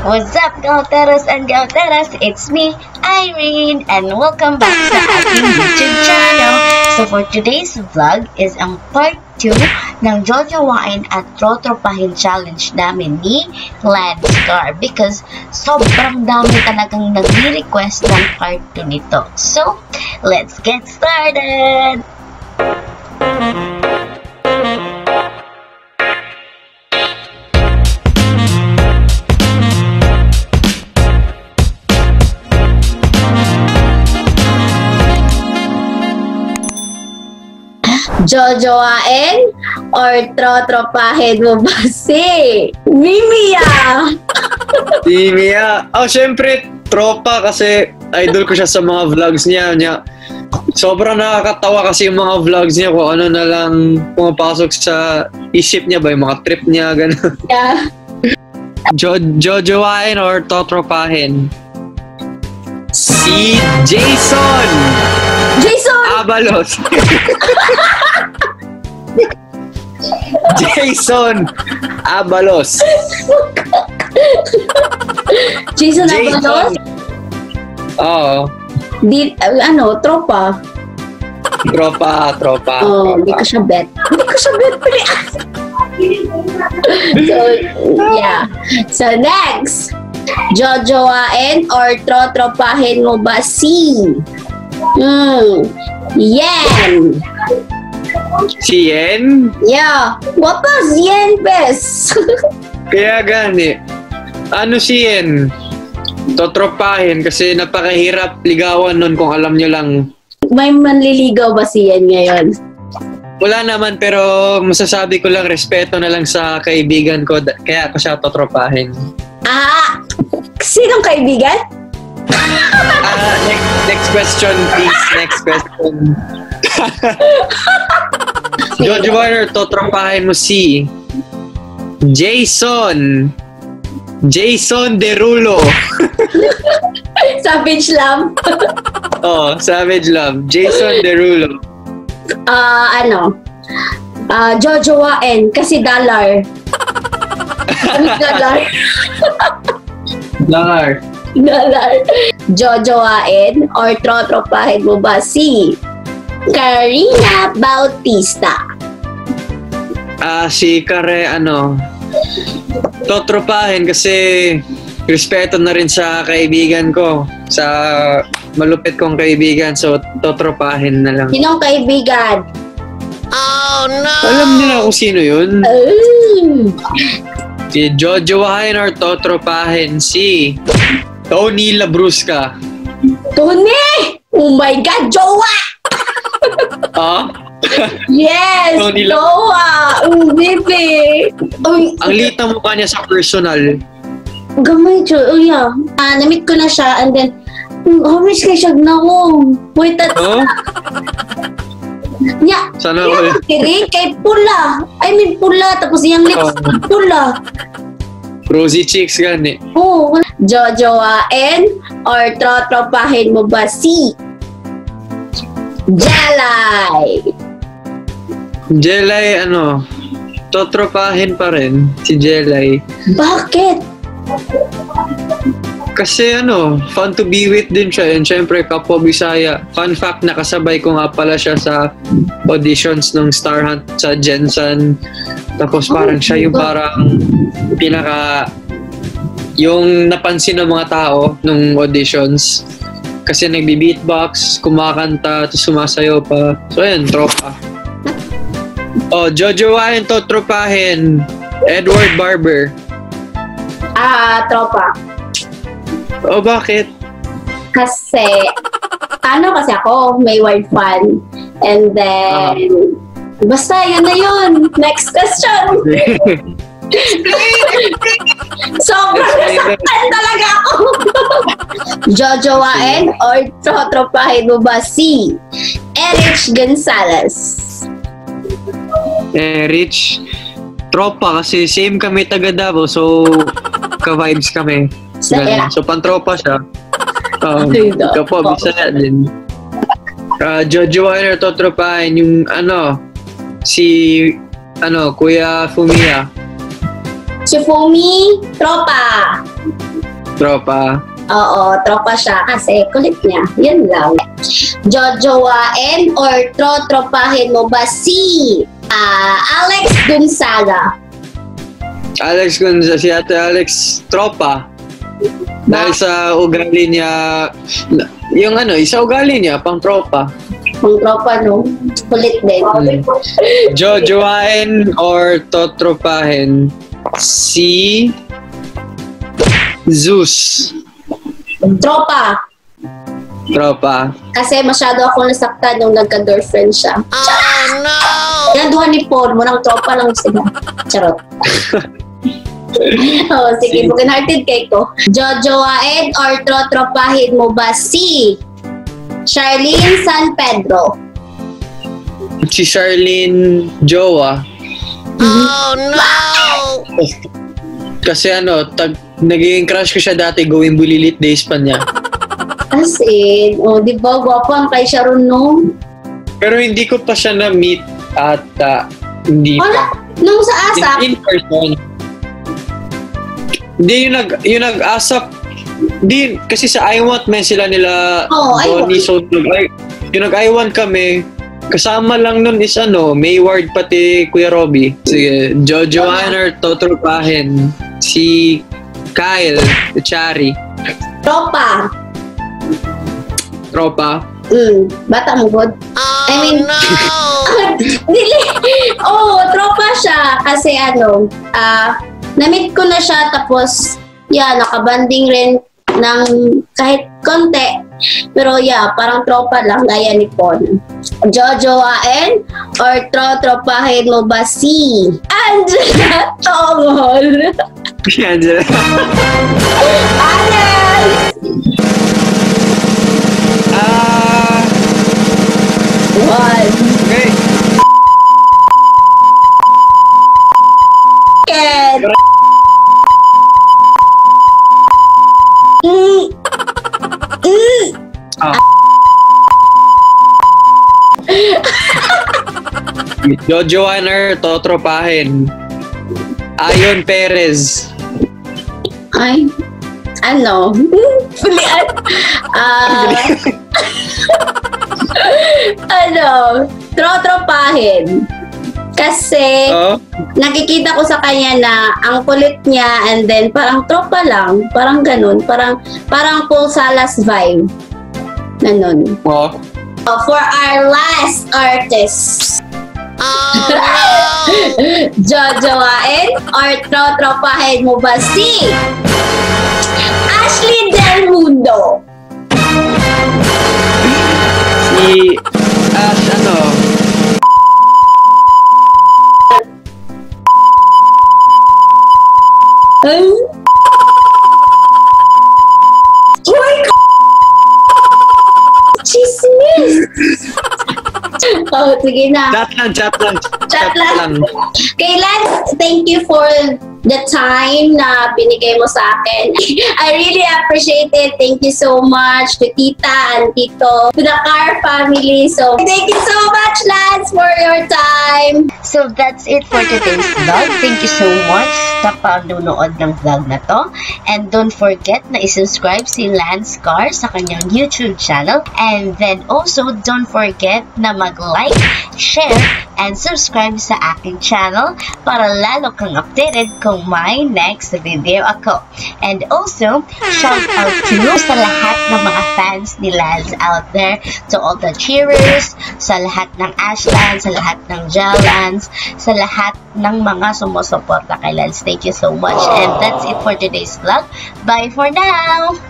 What's up, Galteros and Galteras? It's me, Irene, and welcome back sa ating YouTube channel. So for today's vlog is ang part 2 ng Jojowain at Trotropahin challenge namin ni Landscar because sobrang dami talagang nagre-request ng part 2 nito. So, let's get started! Jojoain or trotropahin mo ba si Mimia? Si Mia. Oh, syempre, tropa kasi idol ko siya sa mga vlogs niya. niya. Sobrang nakakatawa kasi yung mga vlogs niya kung ano na lang pumapasok sa isip niya ba, yung mga trip niya, gano'n. Yeah. Jo Jojoain or Totropahin? Si Jason Jason! Abalos. Jason Abalos. Jason Jason. Abalos? Oo. Di, uh, ano, tropa. Tropa, tropa. Oh, hindi ko siya bet. Hindi ko siya bet. So, yeah. So, next. Jojoain or trotropahin mo ba si Hmm. Yen. Si Yen? Yeah. What was Yen best? Kaya gani. Ano si Yen? Totropahin kasi napakahirap ligawan nun kung alam nyo lang. May manliligaw ba si Yen ngayon? Wala naman pero masasabi ko lang respeto na lang sa kaibigan ko kaya ako siya totropahin. Ah! Sinong kaibigan? Ah, next, next question please. Next question. Jojo Warner, totropahin mo si Jason. Jason Derulo. Savage Love? Oh, Savage Love. Jason Derulo. Ah, ano? Ah, Jojoain kasi dollar. Ano dollar? Langar. dollar. Jojoain or trotropahin mo ba si Karina Bautista? Ah, si Kare, ano, totropahin kasi respeto na rin sa kaibigan ko. Sa malupit kong kaibigan. So, totropahin na lang. Sinong kaibigan? Alam nila kung sino yun. Oh. Si Jojo Wahin or totropahin si Tony Labrusca. Tony! Oh my God, jowa! Ah, Yes! Lang. jowa! Oh, baby! Uy, ang liit ng mukha niya sa personal. gamay jo. Oh, yeah. Ah, namit ko na siya and then, homage kay siya na ko. Wait, at, Oh, nya, sana Yeah, all. kiri kay pula. I mean pula tapos yung lips Oh. pula. Rosy cheeks gani. Oh, jojoain or trotropahin mo ba si Jalay? Jelay, ano, totropahin pa rin si Jelay. Bakit? Kasi ano, fun to be with din siya. And syempre, kapwa Bisaya. Fun fact, nakasabay ko nga pala siya sa auditions ng Star Hunt sa Jensen. Tapos parang siya yung parang pinaka yung napansin ng mga tao nung auditions. Kasi nagbi-beatbox, kumakanta, tapos sumasayaw pa. So ayun, tropa. Oh, Jojo Wayan to tropahin. Edward Barber. Ah, tropa. Oh, bakit? Kasi, ano kasi ako, may word fan. And then, basta yun na yun. Next question. Sobrang nasaktan talaga ako. Jojoain or trotropahin mo ba si Erich Gonzalez? Eh, Rich, tropa kasi same kami taga Davao, so ka-vibes kami. Saya. Ganun. So, pantropa siya. Um, kapwa, bisaya din. Uh, Jojo Winer, totropahin yung ano, si ano, Kuya Fumia. Si Fumi, tropa. Tropa. Oo, tropa siya kasi kulit niya. Yun lang. Jojowain or trotropahin mo ba si ah, Alex Gonzaga? Alex Gonza, si Ate Alex, tropa. Dahil sa ugali niya, yung ano, isa ugali niya, pang tropa. Ang tropa, no? Kulit din. Hmm. Jojoain or totropahin si Zeus. Tropa. Tropa. Kasi masyado ako nasaktan nung nagka-girlfriend siya. Oh, no! Ganduhan ni Paul mo, ng tropa lang sila. Charot. oh, sige, broken hearted kay ko. Jojoain or trotropahin mo ba si Charlene San Pedro? Si Charlene Jowa. Kasi ano, tag, naging crush ko siya dati going bulilit days pa niya. As in, oh, di ba, gwapo ang kay Sharon no? Pero hindi ko pa siya na-meet at ah, hindi Wala, nung sa ASAP, in, in person. Hindi yung nag yung nag-asap di kasi sa I Want Men sila nila Donnie Want. so nag yung nag I Want kami kasama lang nun is ano Mayward pati Kuya Robby sige Jojo Honor Totropahin si Kyle Chari tropa. tropa Mm, bata mo good. I mean, dili. Oh, tropa siya kasi ano, ah, na-meet ko na siya tapos yeah, nakabanding rin ng kahit konti. Pero yeah, parang tropa lang gaya ni Pon. Jojoain or tro-tropahin mo ba si Angela Tongol? Angela Alex! ah One. Jojo Honor Totropahin Ayon Perez Ay, ano? Pulian. Ah, ano? Trotropahin. Kasi, oh nakikita ko sa kanya na ang kulit niya and then parang tropa lang. Parang ganun. Parang, parang Paul Salas vibe. Ganun. Oh, Oh, for our last artist. Oh, Jojoain or trotropahin mo ba si Ashley Del Mundo? si Ash ano Ay! Oh, sige na. chat lang chat lang Chat lang. Kay Lance, thank you for the time na binigay mo sa akin. I really appreciate it. Thank you so much to Tita and Tito, to the Car family. So, thank you so much, Lance, for your time. So that's it for today's vlog. Thank you so much sa pagnunood ng vlog na to. And don't forget na isubscribe si Lance Car sa kanyang YouTube channel. And then also, don't forget na mag-like, share, and subscribe sa aking channel para lalo kang updated kung may next video ako. And also, shout out to sa lahat ng mga fans ni Lance out there, to all the cheerers, sa lahat ng Ashland, sa lahat ng Jalans, sa lahat ng mga sumusuporta kay Lance. Thank you so much. And that's it for today's vlog. Bye for now!